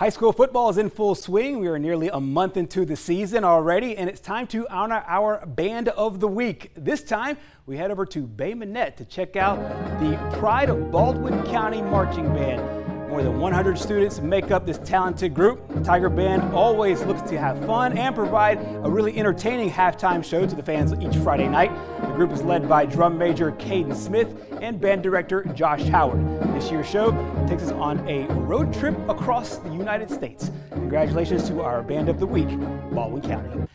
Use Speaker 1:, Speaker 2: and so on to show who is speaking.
Speaker 1: High school football is in full swing. We are nearly a month into the season already, and it's time to honor our Band of the Week. This time, we head over to Bay Minette to check out the Pride of Baldwin County Marching Band. More than 100 students make up this talented group. Tiger Band always looks to have fun and provide a really entertaining halftime show to the fans each Friday night. The group is led by drum major Caden Smith and band director Josh Howard. This year's show takes us on a road trip across the United States. Congratulations to our Band of the Week, Baldwin County.